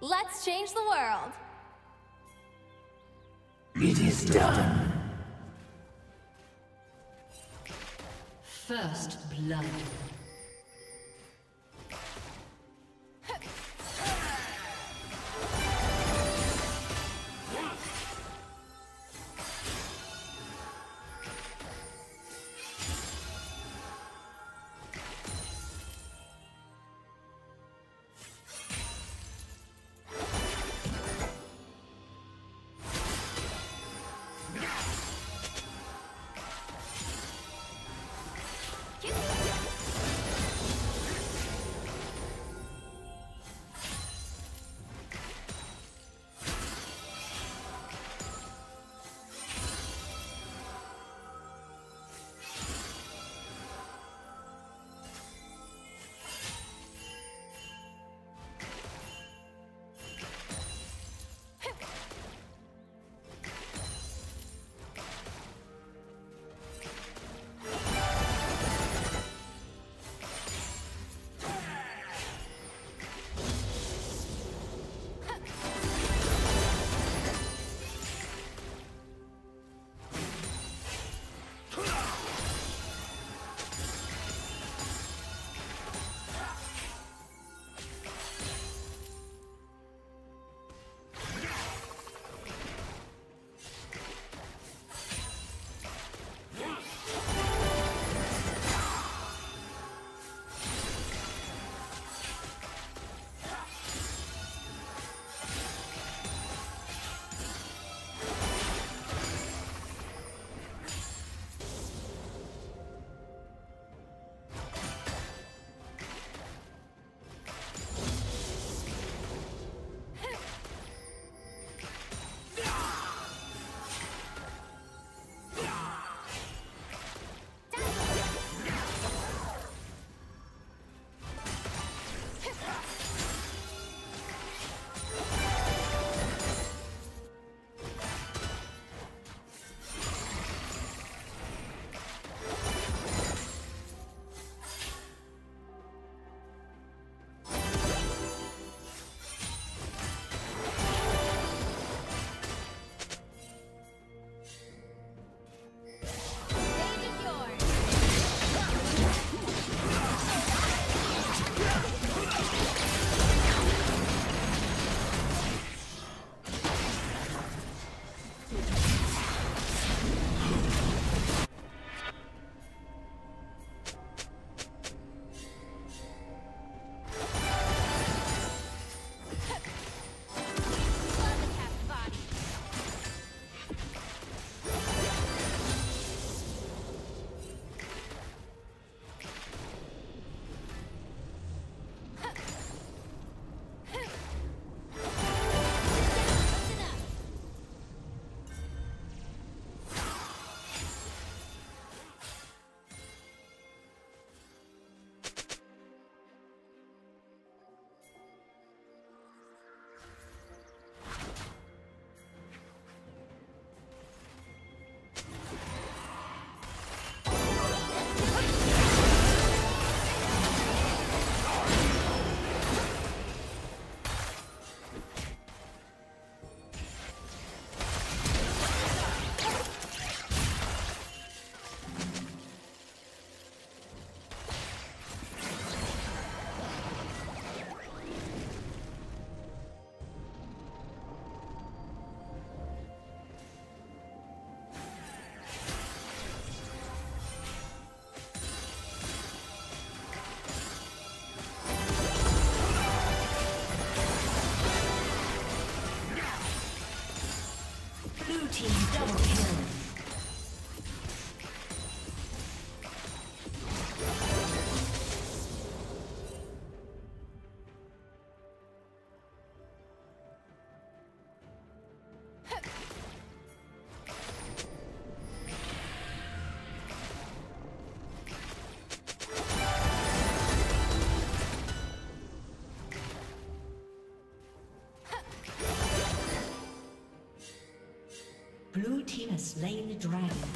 Let's change the world. It is done. First blood. Slain the dragon.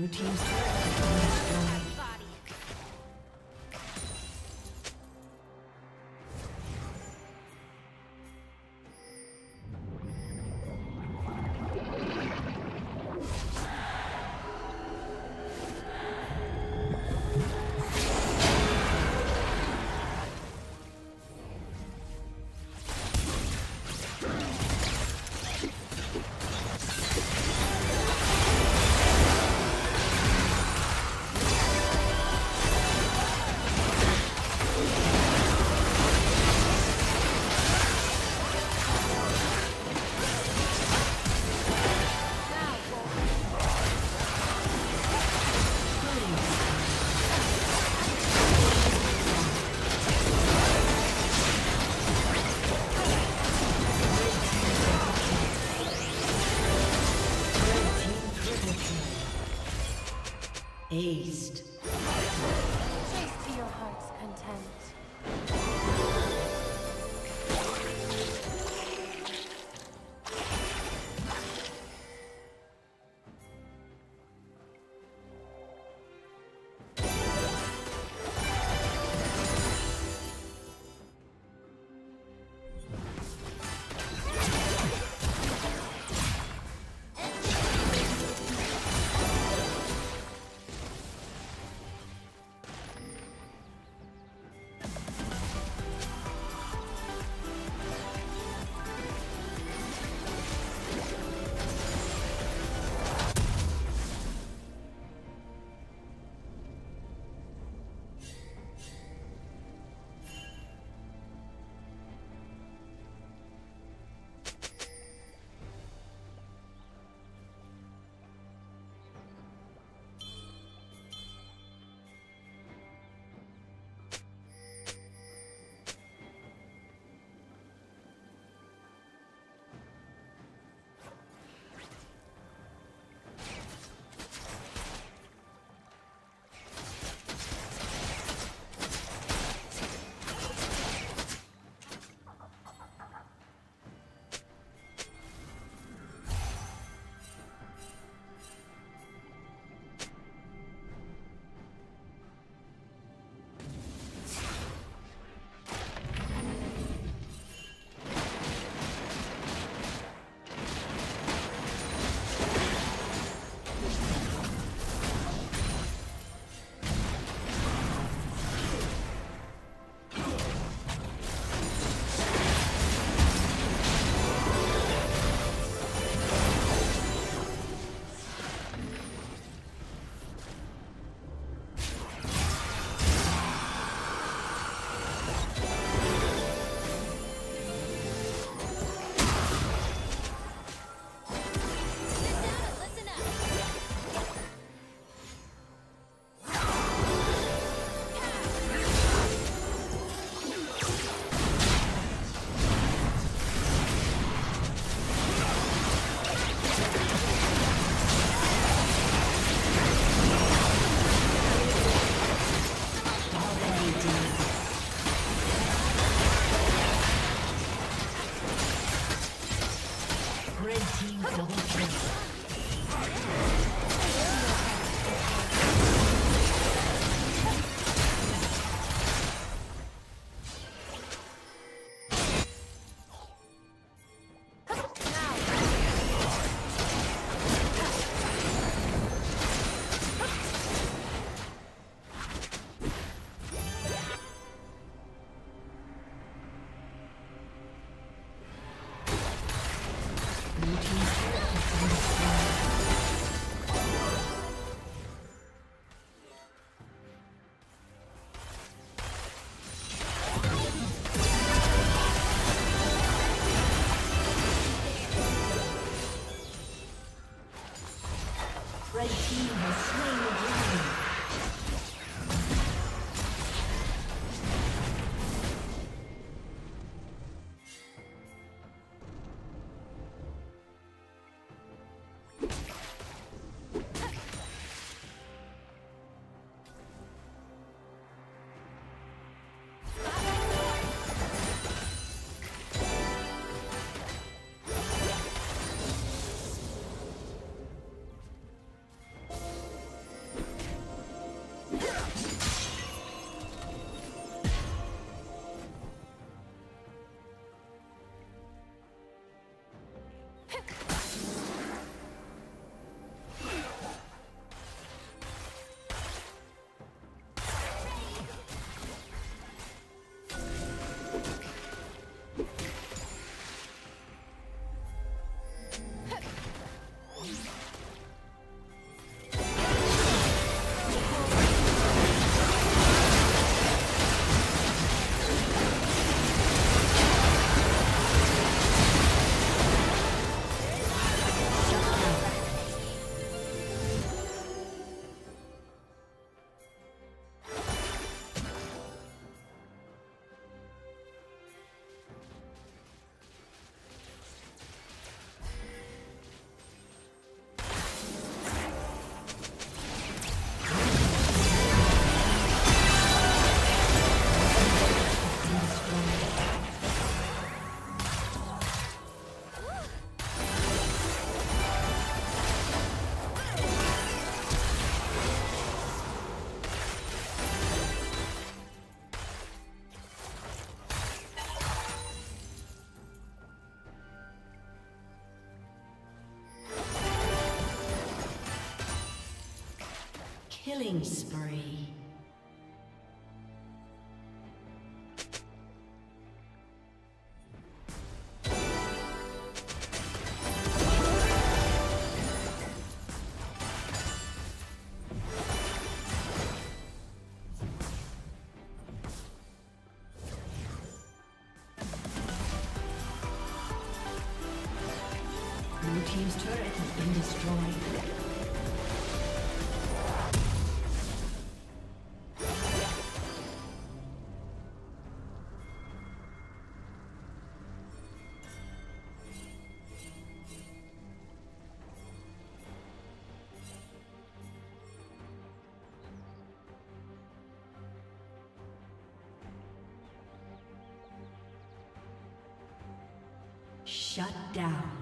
Blue team's Killing spree. Shut down.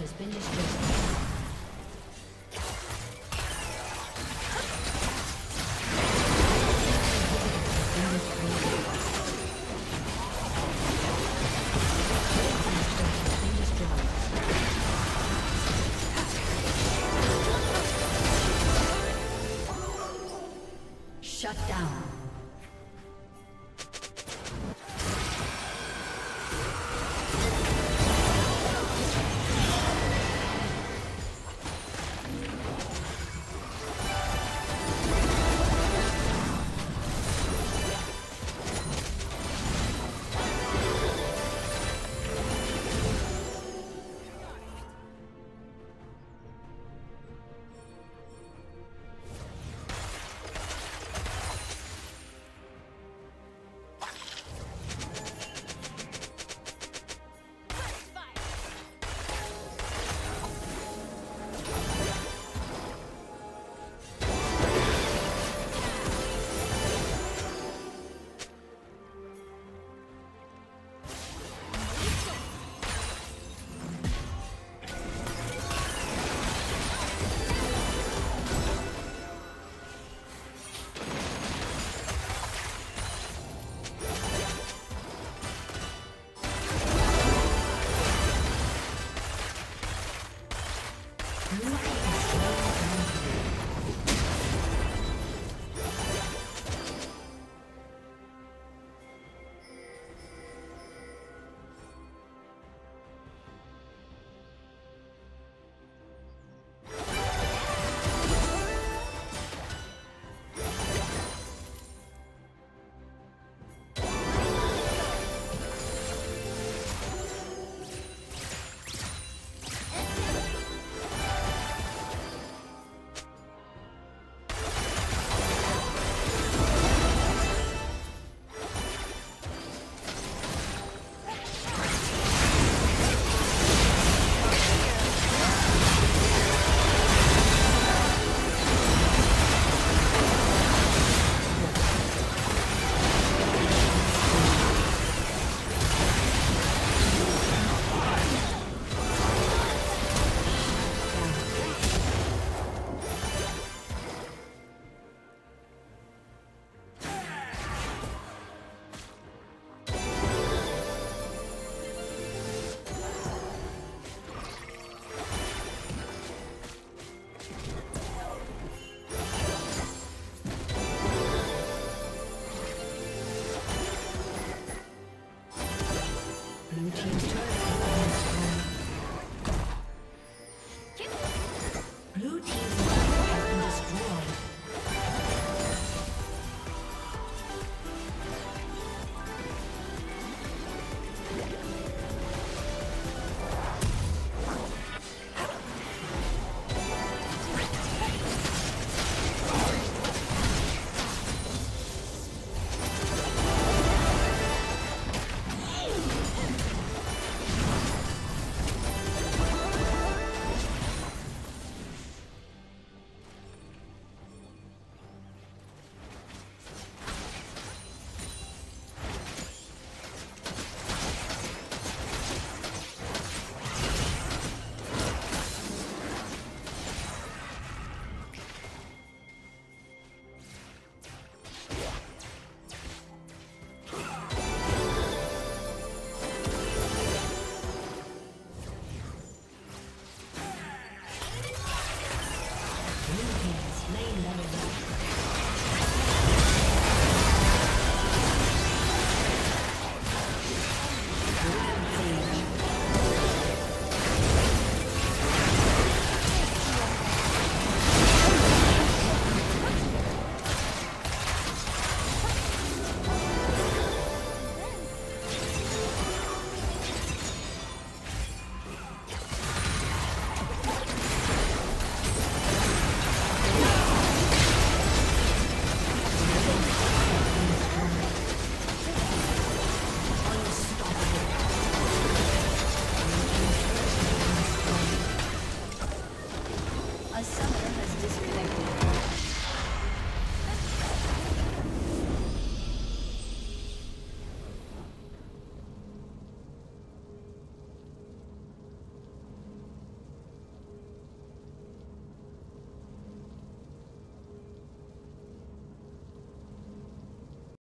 has been destroyed.